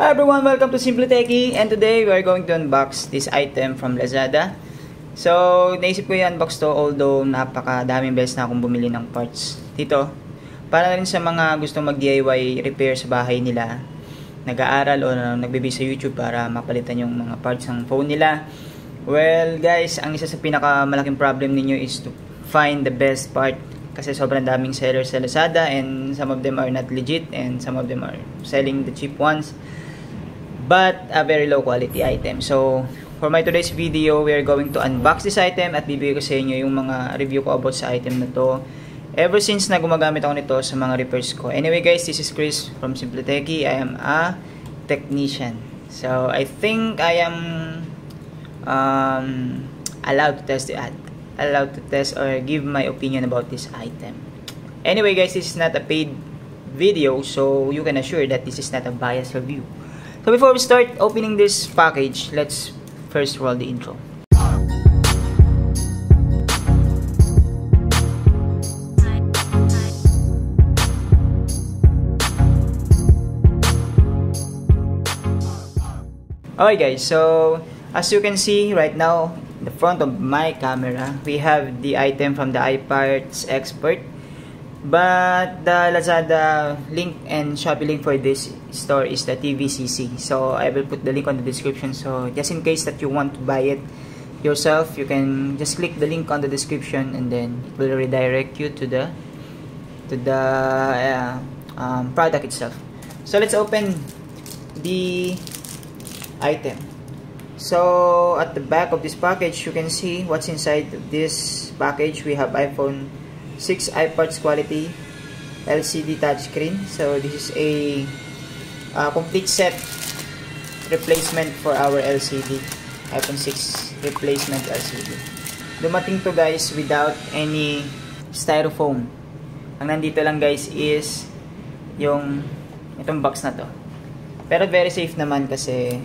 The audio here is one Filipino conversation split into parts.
Hi everyone, welcome to Simple Techie and today we are going to unbox this item from Lazada. So, naisip ko i-unbox to although napakadaming beses na akong bumili ng parts dito. Para rin sa mga gusto mag-DIY repair sa bahay nila, nag-aaral o nagbibig sa YouTube para mapalitan yung mga parts ng phone nila. Well guys, ang isa sa pinakamalaking problem ninyo is to find the best part kasi sobrang daming sellers sa Lazada and some of them are not legit and some of them are selling the cheap ones but a very low quality item. So for my today's video we are going to unbox this item at bibigay ko sa inyo yung mga review ko about sa item na to. Ever since na gumagamit ako nito sa mga repairs ko. Anyway guys this is Chris from Simple Techie. I am a technician. So I think I am um, allowed to test the ad allowed to test or give my opinion about this item. Anyway guys, this is not a paid video so you can assure that this is not a biased review. So before we start opening this package, let's first roll the intro. Alright guys, so as you can see right now in the front of my camera, we have the item from the iParts Expert. But the Lazada link and Shopee link for this store is the TVCC. So I will put the link on the description. So just in case that you want to buy it yourself, you can just click the link on the description and then it will redirect you to the to the uh, um, product itself. So let's open the item. So, at the back of this package, you can see what's inside this package. We have iPhone 6 iPads quality LCD touchscreen. So, this is a uh, complete set replacement for our LCD. iPhone 6 replacement LCD. Dumating to guys without any styrofoam. Ang nandito lang guys is yung itong box na to. Pero very safe naman kasi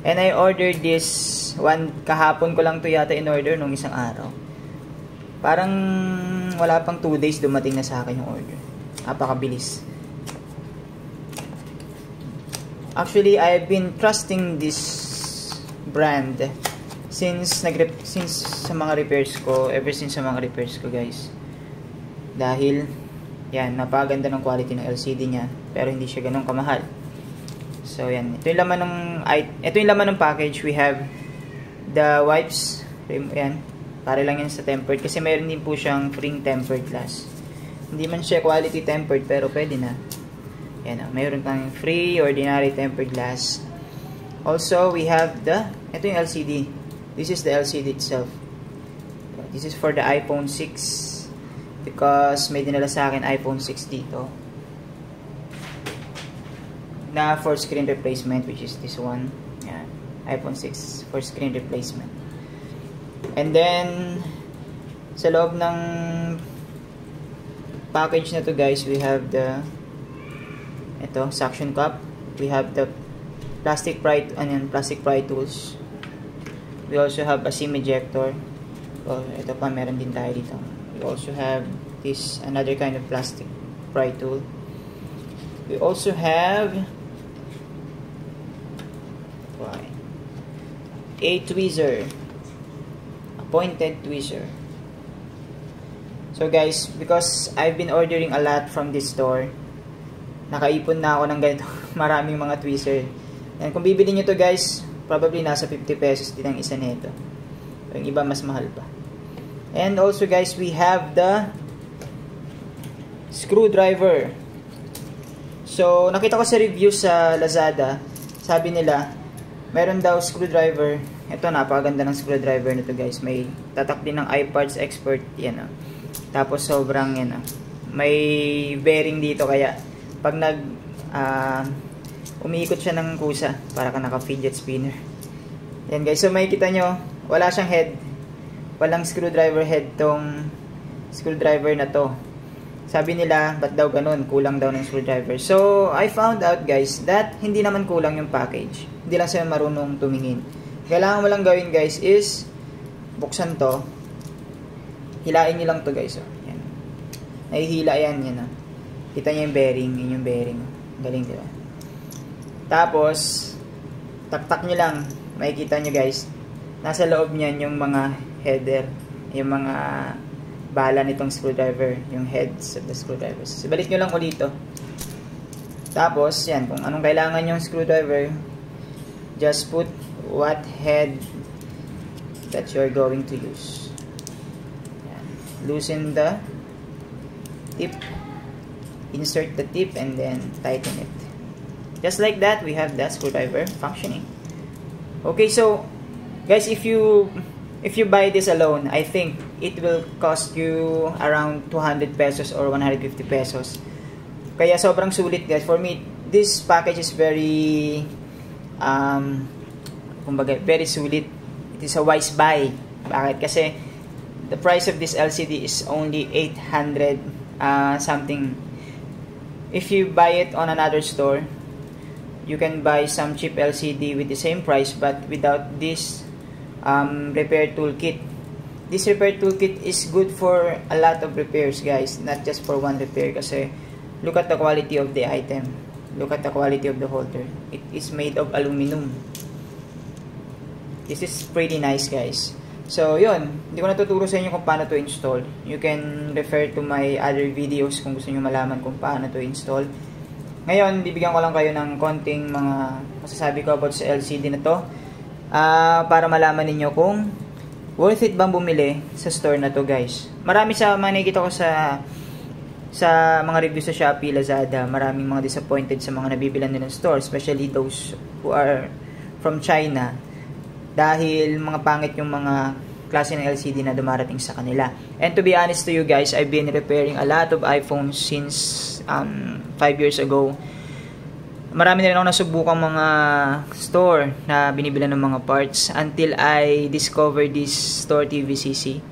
And I ordered this one kahapon ko lang to yata in order nung isang araw. Parang wala pang 2 days dumating na sa akin yung order. Napakabilis. Actually, I've been trusting this brand since nag since sa mga repairs ko, ever since sa mga repairs ko, guys. Dahil yan, napaganda ng quality ng LCD niya, pero hindi siya ganun kamahal. So, yan. Ito yung laman ng, ito yung laman ng package. We have the wipes. Yan. Para lang yan sa tempered. Kasi meron din po siyang free tempered glass. Hindi man siya quality tempered, pero pwede na. Yan. Oh. Mayroon tayong free ordinary tempered glass. Also, we have the, ito yung LCD. This is the LCD itself. This is for the iPhone 6. Because may dinala sa akin iPhone 6 dito na for screen replacement which is this one yan, iPhone 6 for screen replacement and then sa loob ng package na to guys we have the ito suction cup. We have the plastic pry ano yan, plastic pry tools. We also have a SIM ejector. Oh, ito pa meron din tayo dito. We also have this another kind of plastic pry tool. We also have a tweezer pointed tweezer. So guys because I've been ordering a lot from this store nakaipon na ako ng ganito maraming mga tweezer. And kung bibili nyo to guys probably nasa 50 pesos din ang isa nito. Yung iba mas mahal pa. And also guys we have the screwdriver. So nakita ko sa review sa Lazada sabi nila meron daw screwdriver. Ito, napakaganda ng screwdriver nito guys. May tatak din ng iParts Expert. Yan. Oh. Tapos sobrang yan. Oh. May bearing dito kaya pag nag uh, umiikot siya ng kusa para ka naka fidget spinner. Yan guys. So may kita nyo, wala siyang head. Walang screwdriver head tong screwdriver na to. Sabi nila, ba't daw ganun? Kulang daw ng screwdriver. So, I found out guys, that hindi naman kulang yung package. Hindi lang sila marunong tumingin. Kailangan mo lang gawin guys is, buksan to. Hilain nyo lang to guys. Oh. Yan. Nahihila yan. yan oh. Kita nyo yung bearing. Yun yung bearing. Galing diba? Tapos, taktak nyo lang. Makikita nyo guys. Nasa loob niyan yung mga header. Yung mga bala nitong screwdriver. Yung heads of the screwdrivers. So, balik nyo lang ulit ito. Tapos, yan. Kung anong kailangan yung screwdriver, just put what head that you're going to use. Yan. Loosen the tip. Insert the tip and then tighten it. Just like that, we have the screwdriver functioning. Okay, so guys, if you if you buy this alone, I think it will cost you around 200 pesos or 150 pesos. Kaya sobrang sulit guys. For me, this package is very um kumbaga, very sulit. It is a wise buy. Bakit? Kasi the price of this LCD is only 800 uh, something if you buy it on another store you can buy some cheap LCD with the same price but without this um, repair toolkit this repair toolkit is good for a lot of repairs guys not just for one repair kasi look at the quality of the item look at the quality of the holder it is made of aluminum this is pretty nice guys So, yun. Hindi ko natuturo sa inyo kung paano to install. You can refer to my other videos kung gusto nyo malaman kung paano to install. Ngayon, bibigyan ko lang kayo ng konting mga masasabi ko about sa LCD na to. Uh, para malaman ninyo kung worth it bang bumili sa store na to guys. Marami sa mga nakikita ko sa sa mga reviews sa Shopee, Lazada, maraming mga disappointed sa mga nabibilan nila ng store, especially those who are from China dahil mga pangit yung mga klase ng LCD na dumarating sa kanila. And to be honest to you guys, I've been repairing a lot of iPhones since um, 5 years ago. Marami na rin ako nasubukang mga store na binibilan ng mga parts until I discovered this store TVCC.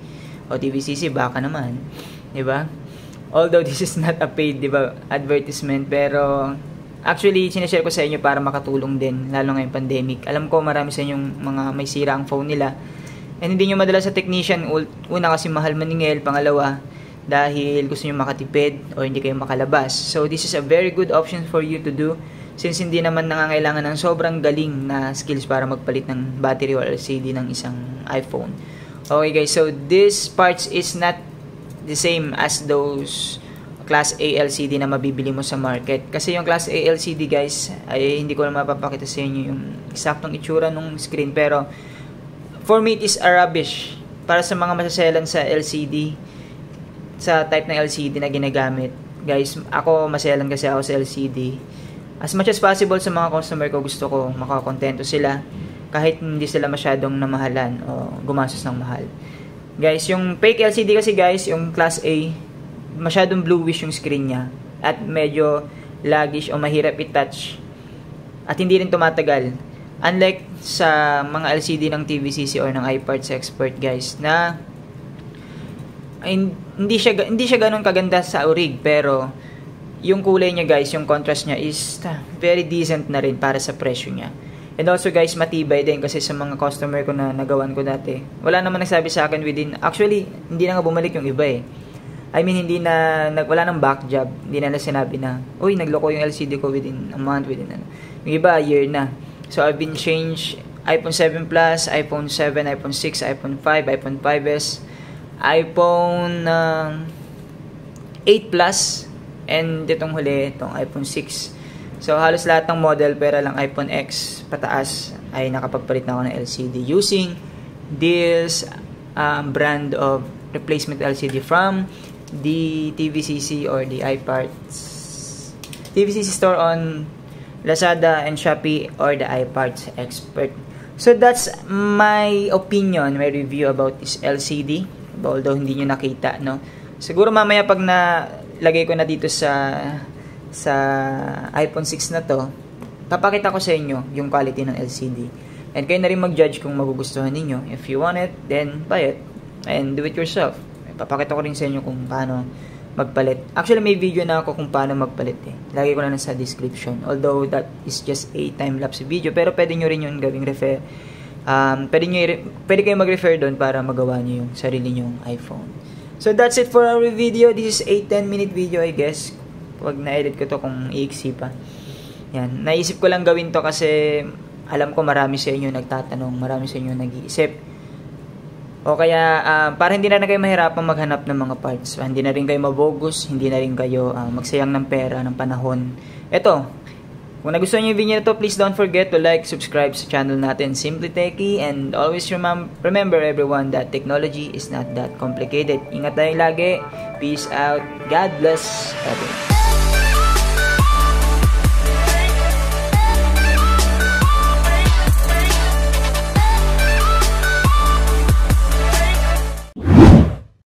O TVCC, baka naman. ba? Diba? Although this is not a paid diba, advertisement, pero Actually, sinashare ko sa inyo para makatulong din, lalo ngayong pandemic. Alam ko marami sa inyong mga may sira ang phone nila. And hindi nyo madala sa technician, una kasi mahal maningil, pangalawa, dahil gusto nyo makatipid o hindi kayo makalabas. So, this is a very good option for you to do since hindi naman nangangailangan ng sobrang galing na skills para magpalit ng battery or LCD ng isang iPhone. Okay guys, so this parts is not the same as those Class A LCD na mabibili mo sa market. Kasi yung Class A LCD guys, ay hindi ko na mapapakita sa inyo yung eksaktong itsura ng screen. Pero, for me, it is a rubbish. Para sa mga masaselan sa LCD, sa type ng LCD na ginagamit. Guys, ako maselan kasi ako sa LCD. As much as possible sa mga customer ko, gusto ko makakontento sila kahit hindi sila masyadong namahalan o gumastos ng mahal. Guys, yung fake LCD kasi guys, yung Class A, masyadong bluish yung screen niya at medyo laggish o mahirap i-touch at hindi rin tumatagal unlike sa mga LCD ng TVCC or ng iParts Expert guys na hindi siya hindi siya ganoon kaganda sa urig pero yung kulay niya guys, yung contrast niya is very decent na rin para sa presyo niya. And also guys, matibay din kasi sa mga customer ko na nagawan ko dati. Wala naman nagsabi sa akin within, actually, hindi na nga bumalik yung iba eh. I mean, hindi na, nag, wala nang back job. Hindi na na sinabi na, uy, nagloko yung LCD ko within a month, within ano. Yung iba, year na. So, I've been changed iPhone 7 Plus, iPhone 7, iPhone 6, iPhone 5, iPhone 5S, iPhone uh, 8 Plus, and itong huli, itong iPhone 6. So, halos lahat ng model, pero lang iPhone X pataas ay nakapagpalit na ako ng LCD using this um, brand of replacement LCD from the TVCC or the iParts TVCC store on Lazada and Shopee or the iParts expert. So that's my opinion, my review about this LCD. Although hindi nyo nakita, no? Siguro mamaya pag na lagay ko na dito sa sa iPhone 6 na to, papakita ko sa inyo yung quality ng LCD. And kayo na rin mag-judge kung magugustuhan ninyo. If you want it, then buy it. And do it yourself papakita ko rin sa inyo kung paano magpalit. Actually, may video na ako kung paano magpalit eh. Lagi ko na lang sa description. Although, that is just a time-lapse video. Pero pwede nyo rin yung gawing refer. Um, pwede, nyo, pwede kayo mag-refer doon para magawa nyo yung sarili nyong iPhone. So, that's it for our video. This is a 10-minute video, I guess. Pag na-edit ko to kung iiksi pa. Yan, naisip ko lang gawin to kasi alam ko marami sa inyo nagtatanong, marami sa inyo nag-iisip. O kaya, uh, para hindi na, na kayo mahirapan maghanap ng mga parts. Uh, hindi na rin kayo mabogus, hindi na rin kayo uh, magsayang ng pera, ng panahon. Ito, kung nagustuhan niyo yung video na to, please don't forget to like, subscribe sa channel natin, Simply Techie, and always remem remember everyone that technology is not that complicated. Ingat tayo lagi. Peace out. God bless everyone.